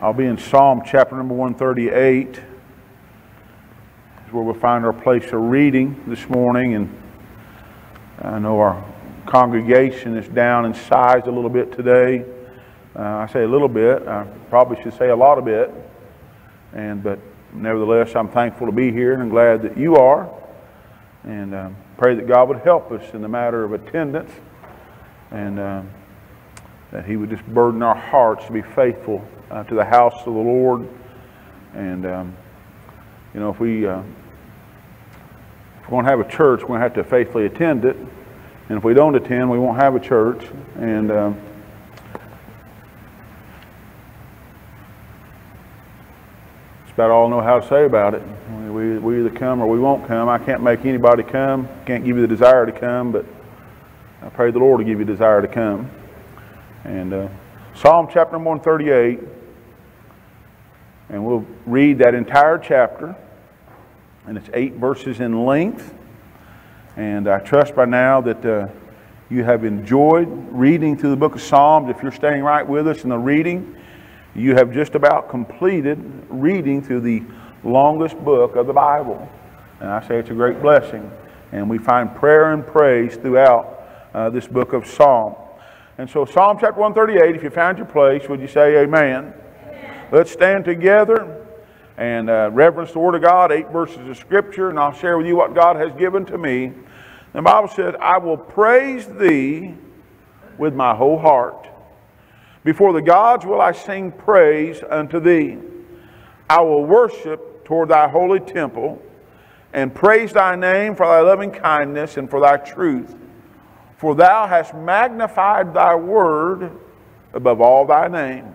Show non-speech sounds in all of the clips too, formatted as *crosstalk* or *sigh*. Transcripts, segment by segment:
I'll be in Psalm chapter number 138. Is where we'll find our place of reading this morning. And I know our congregation is down in size a little bit today. Uh, I say a little bit. I probably should say a lot of bit. And but nevertheless, I'm thankful to be here and I'm glad that you are. And um, pray that God would help us in the matter of attendance, and um, that He would just burden our hearts to be faithful uh, to the house of the Lord. And, um, you know, if we, uh, if we're going to have a church, we're going to have to faithfully attend it. And if we don't attend, we won't have a church. And um, about all I know how to say about it. We, we either come or we won't come. I can't make anybody come. Can't give you the desire to come, but I pray the Lord to give you desire to come. And uh, Psalm chapter 138 and we'll read that entire chapter. And it's eight verses in length. And I trust by now that uh, you have enjoyed reading through the book of Psalms. If you're staying right with us in the reading, you have just about completed reading through the longest book of the Bible. And I say it's a great blessing. And we find prayer and praise throughout uh, this book of Psalm. And so, Psalm chapter 138, if you found your place, would you say amen? Let's stand together and uh, reverence the Word of God, eight verses of Scripture, and I'll share with you what God has given to me. The Bible says, I will praise thee with my whole heart. Before the gods will I sing praise unto thee. I will worship toward thy holy temple and praise thy name for thy loving kindness and for thy truth. For thou hast magnified thy word above all thy name.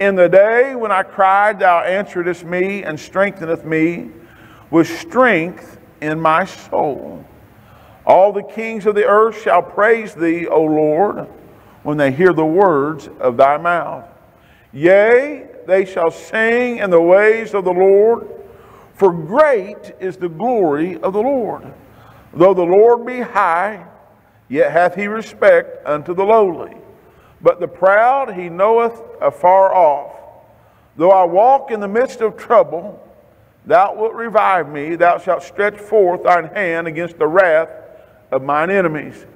In the day when I cried, thou answeredest me and strengtheneth me with strength in my soul. All the kings of the earth shall praise thee, O Lord, when they hear the words of thy mouth. Yea, they shall sing in the ways of the Lord, for great is the glory of the Lord. Though the Lord be high, yet hath he respect unto the lowly but the proud he knoweth afar off. Though I walk in the midst of trouble, thou wilt revive me. Thou shalt stretch forth thine hand against the wrath of mine enemies,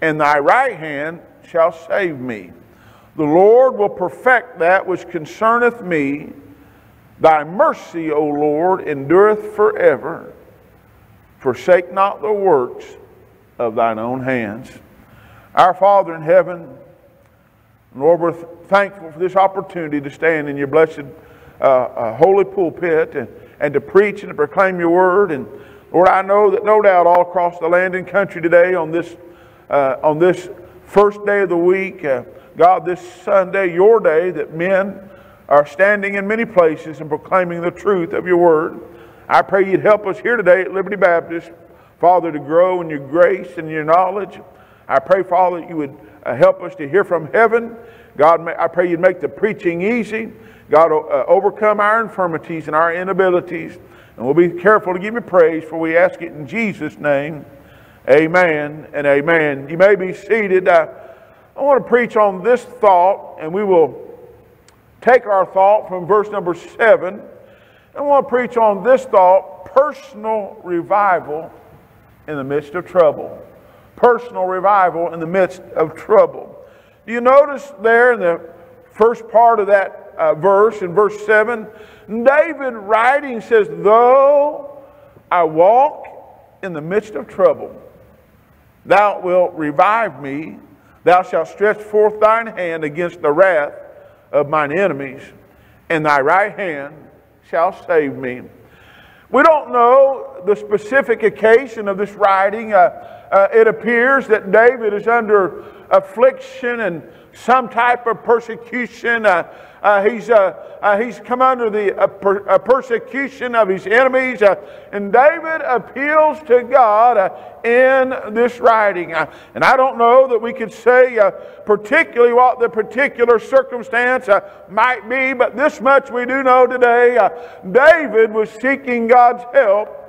and thy right hand shall save me. The Lord will perfect that which concerneth me. Thy mercy, O Lord, endureth forever. Forsake not the works of thine own hands. Our Father in heaven, Lord, we're thankful for this opportunity to stand in your blessed uh, uh, holy pulpit and, and to preach and to proclaim your word. And Lord, I know that no doubt all across the land and country today on this, uh, on this first day of the week, uh, God, this Sunday, your day, that men are standing in many places and proclaiming the truth of your word. I pray you'd help us here today at Liberty Baptist, Father, to grow in your grace and your knowledge. I pray, Father, that you would uh, help us to hear from heaven. God, I pray you'd make the preaching easy. God, uh, overcome our infirmities and our inabilities. And we'll be careful to give you praise, for we ask it in Jesus' name. Amen and amen. You may be seated. I want to preach on this thought, and we will take our thought from verse number seven. I want to preach on this thought personal revival in the midst of trouble personal revival in the midst of trouble. Do you notice there in the first part of that uh, verse, in verse 7, David writing says, Though I walk in the midst of trouble, thou wilt revive me. Thou shalt stretch forth thine hand against the wrath of mine enemies, and thy right hand shall save me. We don't know the specific occasion of this writing. Uh, uh, it appears that David is under affliction and some type of persecution. Uh, uh, he's, uh, uh, he's come under the uh, per, persecution of his enemies. and David appeals to God in this writing. and I don't know that we could say particularly what the particular circumstance might be, but this much we do know today. David was seeking God's help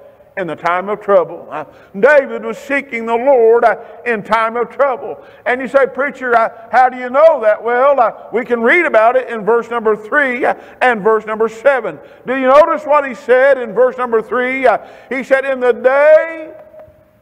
in the time of trouble. Uh, David was seeking the Lord uh, in time of trouble. And you say, Preacher, uh, how do you know that? Well, uh, we can read about it in verse number 3 uh, and verse number 7. Do you notice what he said in verse number 3? Uh, he said, In the day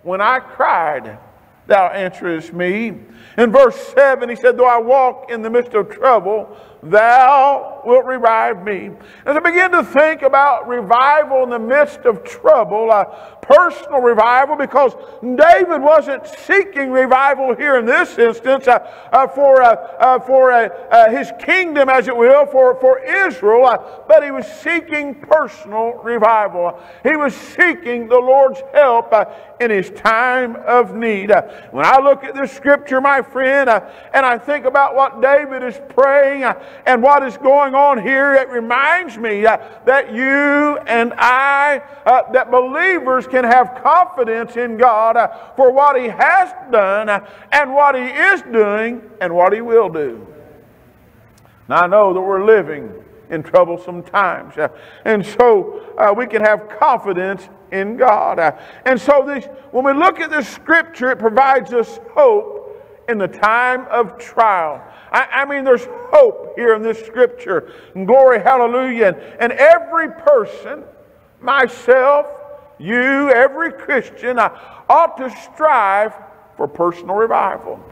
when I cried, thou answerest me. In verse 7, he said, Though I walk in the midst of trouble, thou wilt revive me. As I begin to think about revival in the midst of trouble, a personal revival, because David wasn't seeking revival here in this instance uh, uh, for, uh, uh, for uh, his kingdom, as it will, for, for Israel, but he was seeking personal revival. He was seeking the Lord's help in his time of need. when I look at this scripture, my friend, and I think about what David is praying, and what is going on here, it reminds me uh, that you and I, uh, that believers can have confidence in God uh, for what He has done uh, and what He is doing and what He will do. Now, I know that we're living in troublesome times. Uh, and so uh, we can have confidence in God. And so this, when we look at this scripture, it provides us hope in the time of trial. I, I, mean, there's hope here in this scripture. And glory, hallelujah. And, and every person, myself, you, every Christian, uh, ought to strive for personal revival.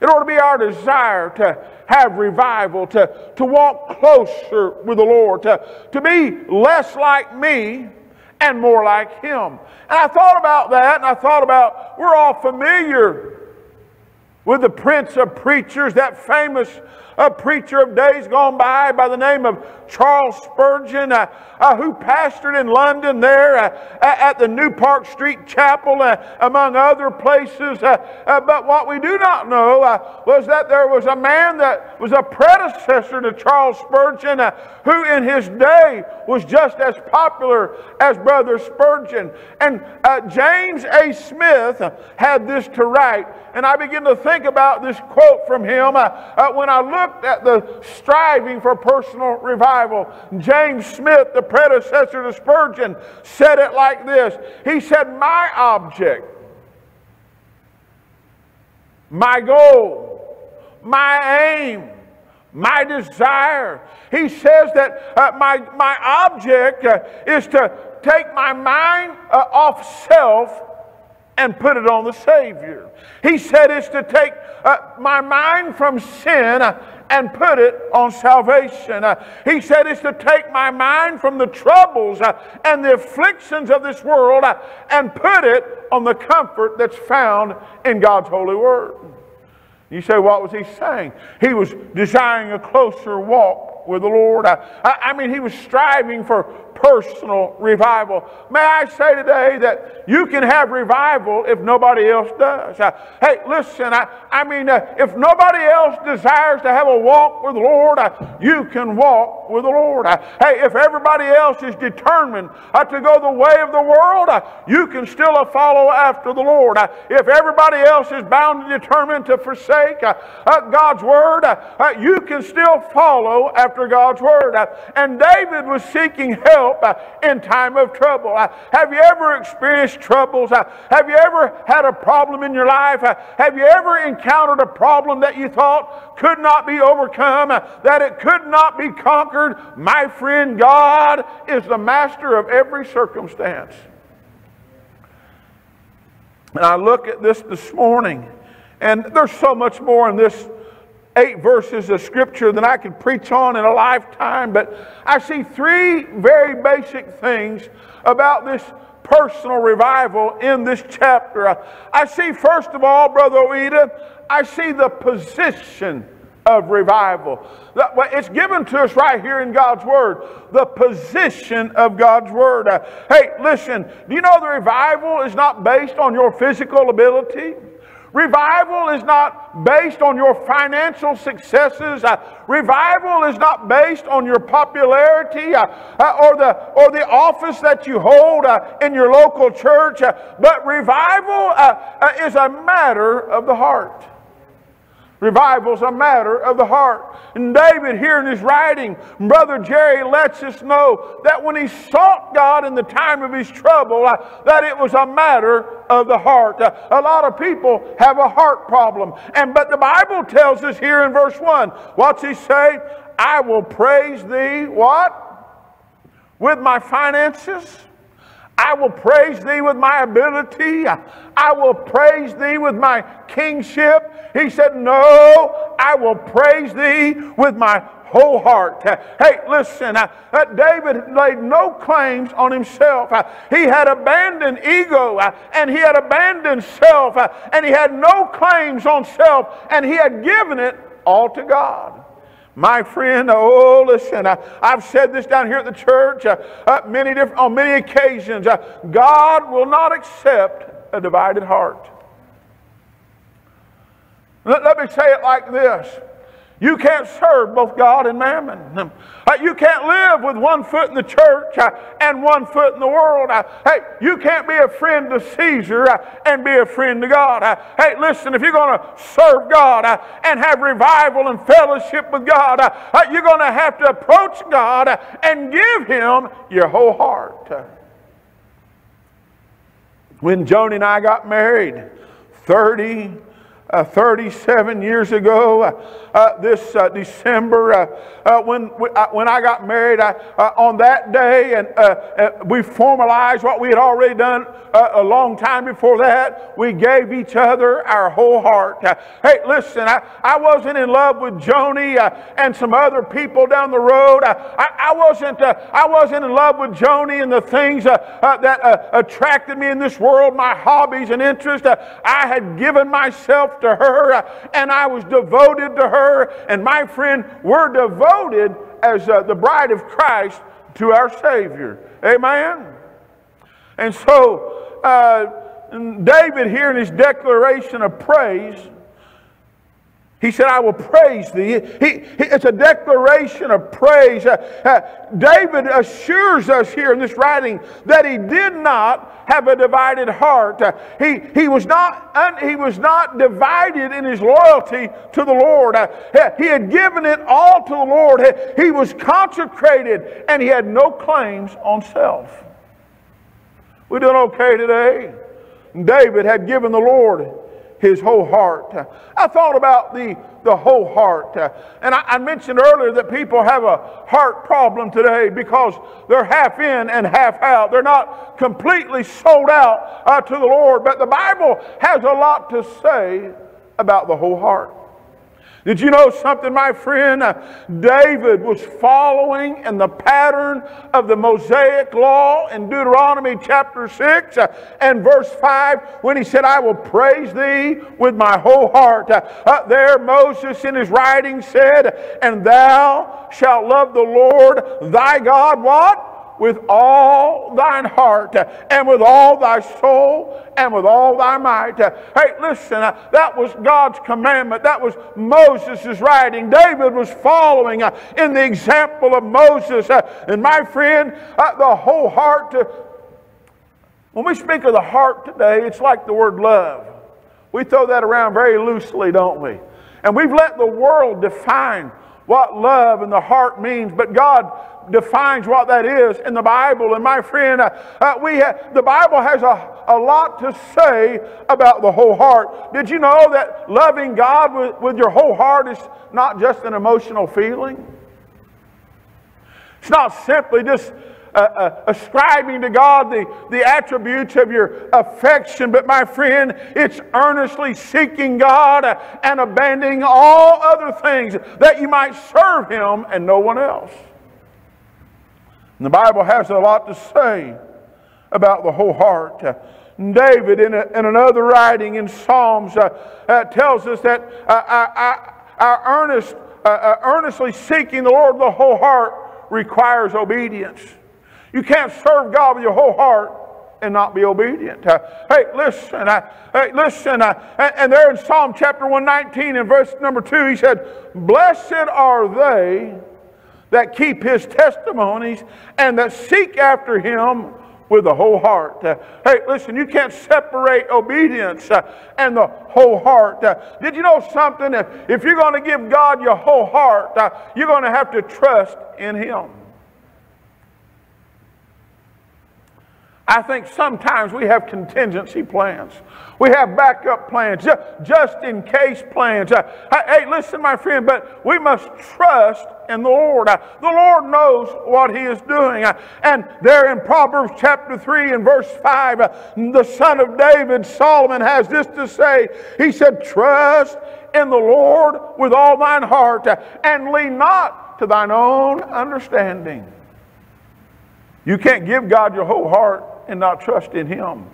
It ought to be our desire to have revival, to, to walk closer with the Lord, to, to be less like me and more like Him. And I thought about that, and I thought about, we're all familiar with the prince of preachers, that famous a preacher of days gone by by the name of Charles Spurgeon, uh, uh, who pastored in London there uh, at the New Park Street Chapel, uh, among other places. Uh, uh, but what we do not know was that there was a man that was a predecessor to Charles Spurgeon, who in his day was just as popular as Brother Spurgeon. And James A. Smith had this to write. And I begin to think about this quote from him when I looked at the striving for personal revival. James Smith, the predecessor to Spurgeon, said it like this He said, My object, my goal, my aim, my desire. He says that uh, my, my object uh, is to take my mind uh, off self and put it on the Savior. He said it's to take uh, my mind from sin and put it on salvation. Uh, he said it's to take my mind from the troubles uh, and the afflictions of this world uh, and put it on the comfort that's found in God's holy word. You say, what was he saying? He was desiring a closer walk with the Lord. I, I mean, he was striving for personal revival. May I say today that you can have revival if nobody else does. Uh, hey, listen, I, I mean, uh, if nobody else desires to have a walk with the Lord, uh, you can walk with the Lord. Uh, hey, if everybody else is determined uh, to go the way of the world, uh, you can still follow after the Lord. if everybody else is bound and determined to forsake God's word, you can still follow after God's word. and David was seeking help help uh, in time of trouble. Uh, have you ever experienced troubles? Uh, have you ever had a problem in your life? Have you ever encountered a problem that you thought could not be overcome, that it could not be conquered? My friend, God is the master of every circumstance. And I look at this this morning, and there's so much more in this eight verses of scripture that I could preach on in a lifetime, but I see three very basic things about this personal revival in this chapter. I see, first of all, Brother Oida, I see the position of revival. It's given to us right here in God's Word, the position of God's Word. Uh, hey, listen, do you know the revival is not based on your physical ability? Revival is not based on your financial successes. Uh, revival is not based on your popularity uh, uh, or, the, or the office that you hold uh, in your local church. Uh, but revival uh, is a matter of the heart. Revival's a matter of the heart. And David, here in his writing, Brother Jerry lets us know that when he sought God in the time of his trouble, uh, that it was a matter of the heart. Uh, a lot of people have a heart problem. And but the Bible tells us here in verse 1, what's he say? I will praise thee, what? With my finances I will praise thee with my ability. I will praise thee with my kingship. He said, No, I will praise thee with my whole heart. Hey, listen, uh, David laid no claims on himself. Uh, he had abandoned ego uh, and he had abandoned self uh, and he had no claims on self and he had given it all to God. My friend, oh, listen, I, have said this down here at the church uh, uh, many different, on many occasions. Uh, God will not accept a divided heart. Let, let me say it like this you can't serve both God and mammon. Uh, you can't live with one foot in the church uh, and one foot in the world. Uh, hey, you can't be a friend to Caesar and be a friend to God. Hey, listen, if you're going to serve God and have revival and fellowship with God, you're going to have to approach God and give Him your whole heart. When Joni and I got married, 30 uh, 37 years ago, uh, uh, this uh, December, uh, uh when, uh, when I got married, I, uh, on that day, and we formalized what we had already done a long time before that. We gave each other our whole heart. hey, listen, I, I wasn't in love with Joni and some other people down the road. I, I, wasn't, I wasn't in love with Joni and the things that attracted me in this world, my hobbies and interests. I had given myself to her, and I was devoted to her. And my friend, we're devoted as uh, the bride of Christ to our Savior. Amen? And so, uh, David, here in his declaration of praise, he said, I will praise thee. He, he, it's a declaration of praise. Uh, uh, David assures us here in this writing that he did not have a divided heart. Uh, he, he, was not un, he was not divided in his loyalty to the Lord. Uh, he had given it all to the Lord. He was consecrated and he had no claims on self. We're doing okay today? David had given the Lord his whole heart. I thought about the, the whole heart. And I, I, mentioned earlier that people have a heart problem today because they're half in and half out. They're not completely sold out uh, to the Lord. But the Bible has a lot to say about the whole heart. Did you know something, my friend? Uh, David was following in the pattern of the Mosaic law in Deuteronomy chapter 6 uh, and verse 5 when he said, I will praise thee with my whole heart. Uh, uh there, Moses in his writing said, And thou shalt love the Lord thy God, what? With all thine heart and with all thy soul and with all thy might. Hey, listen, uh, that was God's commandment. That was Moses' writing. David was following uh, in the example of Moses. Uh, and my friend, the whole heart. When we speak of the heart today, it's like the word love. We throw that around very loosely, don't we? And we've let the world define what love and the heart means, but God defines what that is in the Bible. And my friend, uh, uh, we the Bible has a, a lot to say about the whole heart. Did you know that loving God with, with your whole heart is not just an emotional feeling? It's not simply just uh, uh, ascribing to God the, the attributes of your affection, but my friend, it's earnestly seeking God and abandoning all other things that you might serve Him and no one else. And the Bible has a lot to say about the whole heart. David, in, a, in another writing in Psalms, uh, uh, tells us that uh, our earnest, uh, uh, earnestly seeking the Lord with the whole heart requires obedience. You can't serve God with your whole heart and not be obedient. Uh, hey, listen, uh, hey, listen. Uh, and there in Psalm chapter 119 and verse number 2, he said, Blessed are they that keep his testimonies and that seek after him with the whole heart. Uh, hey, listen, you can't separate obedience uh, and the whole heart. Uh, did you know something? If, if you're going to give God your whole heart, uh, you're going to have to trust in Him. I think sometimes we have contingency plans. We have backup plans, just in case plans. Uh, hey, listen, my friend, but we must trust in the Lord. Uh, the Lord knows what He is doing. Uh, and there in Proverbs chapter 3 and verse 5, the son of David, Solomon, has this to say. He said, Trust in the Lord with all thine heart and lean not to thine own understanding. You can't give God your whole heart and not trust in Him.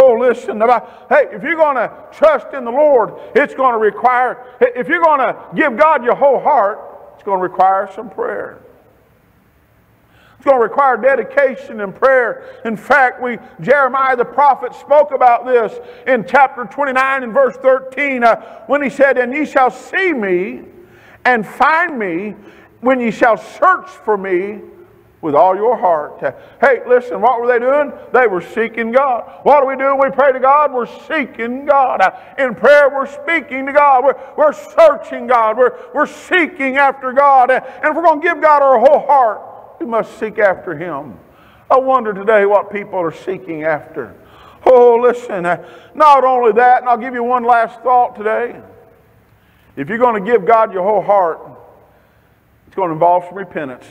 Oh, listen, hey, if you're going to trust in the Lord, it's going to require, if you're going to give God your whole heart, it's going to require some prayer. It's going to require dedication and prayer. In fact, we Jeremiah the prophet spoke about this in chapter 29 and verse 13 uh, when he said, And ye shall see me and find me when ye shall search for me with all your heart. Hey, listen, what were they doing? They were seeking God. What do we do we pray to God? We're seeking God. In prayer, we're speaking to God. We're, we're searching God. We're, we're seeking after God. And if we're going to give God our whole heart, we must seek after Him. I wonder today what people are seeking after. Oh, listen, not only that, and I'll give you one last thought today. If you're going to give God your whole heart, it's going to involve some repentance.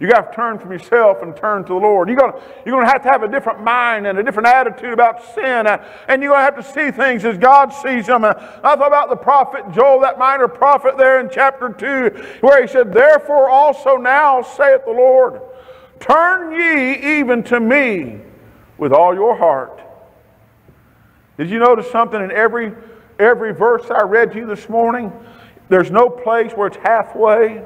You got to turn from yourself and turn to the Lord. You're going you're to have to have a different mind and a different attitude about sin. Uh, and you're going to have to see things as God sees them. Uh, I thought about the prophet Joel, that minor prophet there in chapter 2, where he said, Therefore also now saith the Lord, turn ye even to me with all your heart. Did you notice something in every, every verse I read to you this morning? There's no place where it's halfway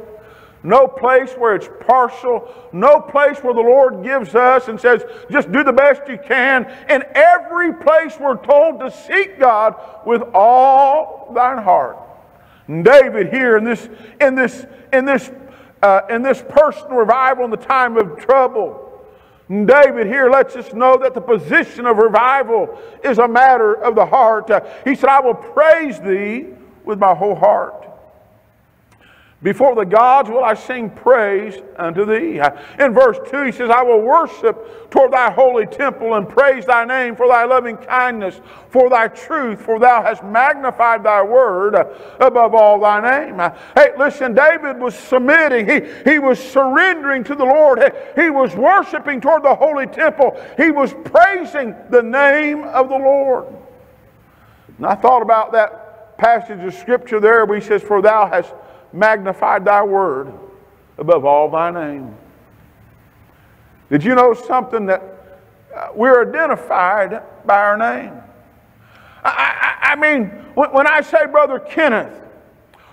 no place where it's partial, no place where the Lord gives us and says, just do the best you can. In every place we're told to seek God with all thine heart. And David here in this, in this, in this, uh, in this personal revival in the time of trouble, David here lets us know that the position of revival is a matter of the heart. Uh, he said, I will praise thee with my whole heart. Before the gods will I sing praise unto thee. In verse 2, he says, I will worship toward thy holy temple and praise thy name for thy loving kindness, for thy truth, for thou hast magnified thy word above all thy name. Hey, listen, David was submitting, he, he was surrendering to the Lord, he, he was worshiping toward the holy temple, he was praising the name of the Lord. And I thought about that passage of scripture there where he says, For thou hast magnified thy word above all thy name. Did you know something that uh, we're identified by our name? I, I, I mean, when, when I say Brother Kenneth,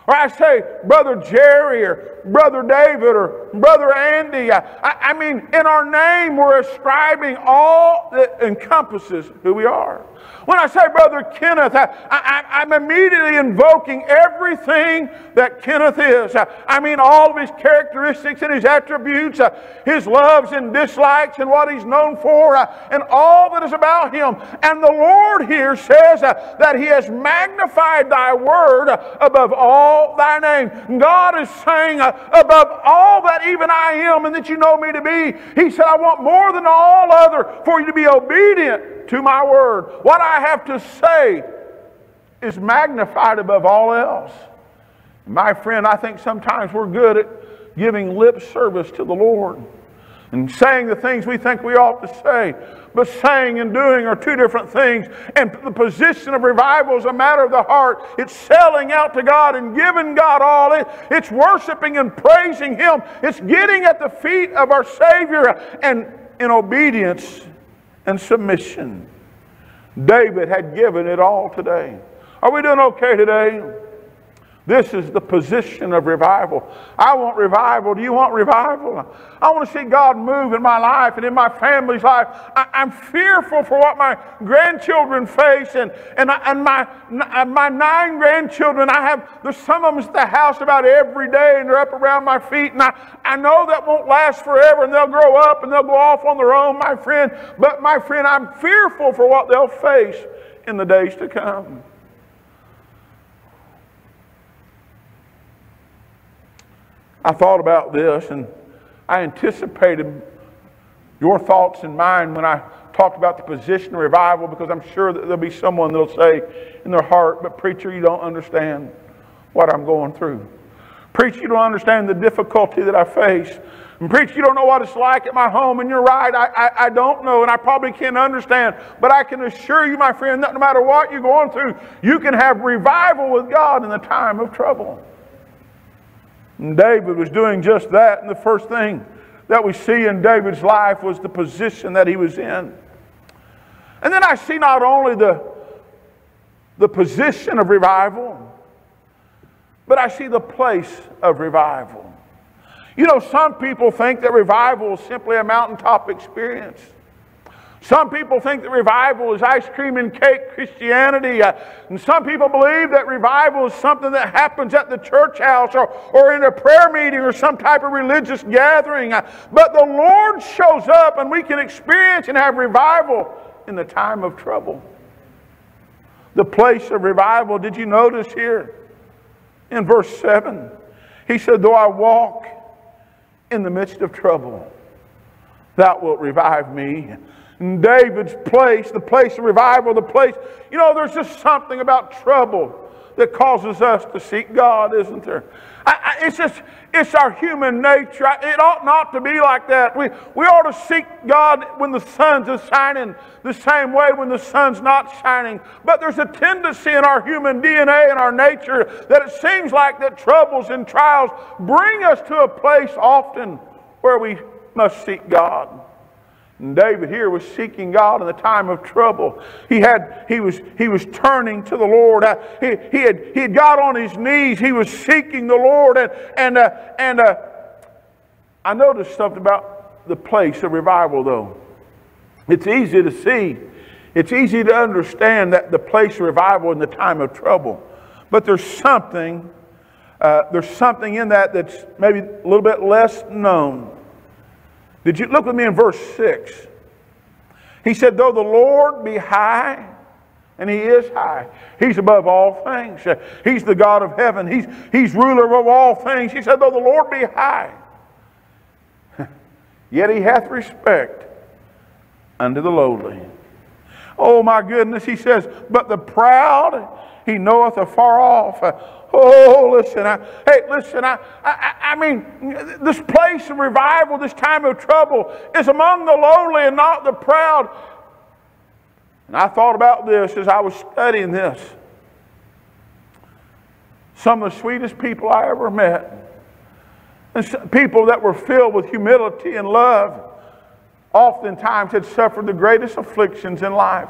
or I say Brother Jerry or Brother David or Brother Andy. I, I, mean, in our name, we're ascribing all that encompasses who we are. When I say Brother Kenneth, I, am immediately invoking everything that Kenneth is. I, mean, all of his characteristics and his attributes, uh, his loves and dislikes, and what he's known for, uh, and all that is about him. And the Lord here says uh, that he has magnified thy word above all thy name. God is saying, above all that even I am and that you know me to be, he said, I want more than all other for you to be obedient to my word. What I have to say is magnified above all else. My friend, I think sometimes we're good at giving lip service to the Lord and saying the things we think we ought to say. But saying and doing are two different things. And the position of revival is a matter of the heart. It's selling out to God and giving God all. It, it's worshiping and praising Him. It's getting at the feet of our Savior and in obedience and submission. David had given it all today. Are we doing okay today? This is the position of revival. I want revival. Do you want revival? I want to see God move in my life and in my family's life. I, am fearful for what my grandchildren face, and, and, and my, my nine grandchildren, I have, there's some of them at the house about every day, and they're up around my feet, and I, I know that won't last forever, and they'll grow up and they'll go off on their own, my friend. But, my friend, I'm fearful for what they'll face in the days to come. I thought about this and I anticipated your thoughts and mine when I talked about the position of revival because I'm sure that there'll be someone that'll say in their heart, but preacher, you don't understand what I'm going through. Preacher, you don't understand the difficulty that I face. And preacher, you don't know what it's like at my home, and you're right, I, I, I don't know, and I probably can't understand. But I can assure you, my friend, that no matter what you're going through, you can have revival with God in the time of trouble. And David was doing just that. And the first thing that we see in David's life was the position that he was in. And then I see not only the, the position of revival, but I see the place of revival. You know, some people think that revival is simply a mountaintop experience. Some people think that revival is ice cream and cake Christianity. Uh, and some people believe that revival is something that happens at the church house or, or in a prayer meeting or some type of religious gathering. Uh, but the Lord shows up and we can experience and have revival in the time of trouble. The place of revival, did you notice here in verse 7? He said, Though I walk in the midst of trouble, thou wilt revive me. David's place, the place of revival, the place, you know, there's just something about trouble that causes us to seek God, isn't there? I, I, it's just, it's our human nature. It ought not to be like that. We, we ought to seek God when the sun's shining the same way when the sun's not shining. But there's a tendency in our human DNA and our nature that it seems like that troubles and trials bring us to a place often where we must seek God. And David here was seeking God in the time of trouble. He, had, he, was, he was turning to the Lord. Uh, he, he, had, he had got on his knees. He was seeking the Lord. And, and, uh, and uh, I noticed something about the place of revival, though. It's easy to see, it's easy to understand that the place of revival in the time of trouble. But there's something, uh, there's something in that that's maybe a little bit less known. Did you look with me in verse 6? He said, Though the Lord be high, and he is high. He's above all things. He's the God of heaven. He's, he's ruler of all things. He said, Though the Lord be high, *laughs* yet he hath respect unto the lowly. Oh my goodness, he says, But the proud he knoweth afar off. Oh, listen, I, hey, listen, I, I, I mean, this place of revival, this time of trouble is among the lowly and not the proud. And I thought about this as I was studying this. Some of the sweetest people I ever met, and people that were filled with humility and love, oftentimes had suffered the greatest afflictions in life.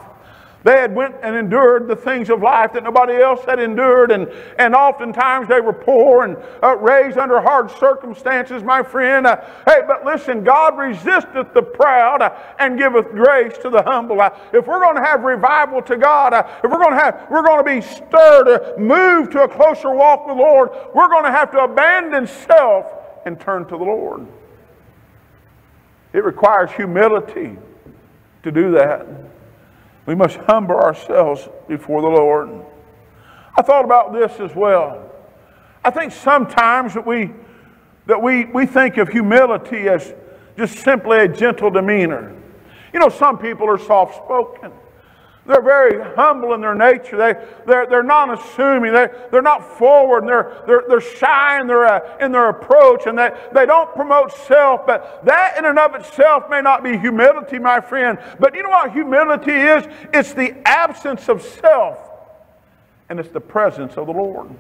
They had went and endured the things of life that nobody else had endured, and, and oftentimes they were poor and uh, raised under hard circumstances, my friend. Uh, hey, but listen, God resisteth the proud uh, and giveth grace to the humble. Uh, if we're going to have revival to God, uh, if we're going to have, we're going to be stirred, uh, moved to a closer walk with the Lord, we're going to have to abandon self and turn to the Lord. It requires humility to do that. We must humble ourselves before the Lord. I thought about this as well. I think sometimes that we that we, we think of humility as just simply a gentle demeanor. You know, some people are soft spoken. They're very humble in their nature. They, they're, they're not assuming. They, they're not forward. And they're, they're, they're shy in their, uh, in their approach. And they, they don't promote self. But that in and of itself may not be humility, my friend. But you know what humility is? It's the absence of self. And it's the presence of the Lord.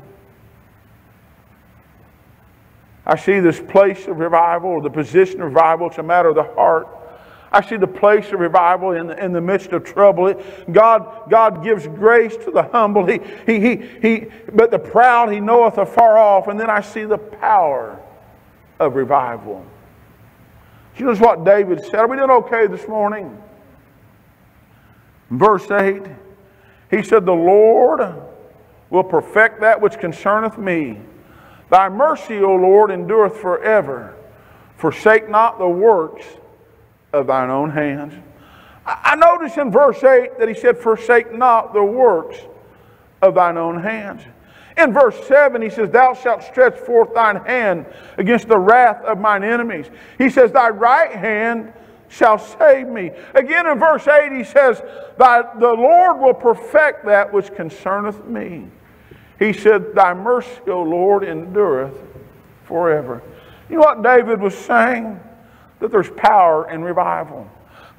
I see this place of revival or the position of revival. It's a matter of the heart. I see the place of revival in the, in the midst of trouble. God, God gives grace to the humble. He, he, he, he, but the proud he knoweth afar off. And then I see the power of revival. You know what David said? Are we doing okay this morning? Verse 8, he said, The Lord will perfect that which concerneth me. Thy mercy, O Lord, endureth forever. Forsake not the works of thine own hands. I notice in verse 8 that he said, Forsake not the works of thine own hands. In verse 7, he says, Thou shalt stretch forth thine hand against the wrath of mine enemies. He says, Thy right hand shall save me. Again in verse 8, he says, Thy, The Lord will perfect that which concerneth me. He said, Thy mercy, O Lord, endureth forever. You know what David was saying? That there's power in revival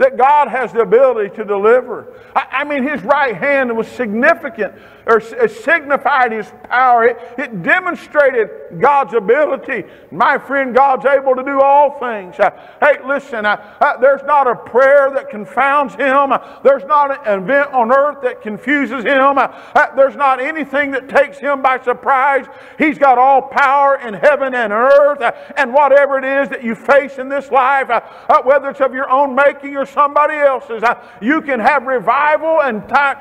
that God has the ability to deliver. I, I mean, his right hand was significant, or signified his power. It, it, demonstrated God's ability. My friend, God's able to do all things. Uh, hey, listen, uh, uh, there's not a prayer that confounds him. Uh, there's not an event on earth that confuses him. Uh, uh, there's not anything that takes him by surprise. He's got all power in heaven and earth. and whatever it is that you face in this life, whether it's of your own making or somebody else's. Uh, you can have revival in,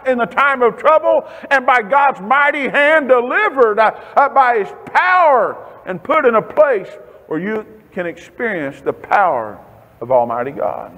in the time of trouble and by God's mighty hand delivered uh, uh, by His power and put in a place where you can experience the power of Almighty God.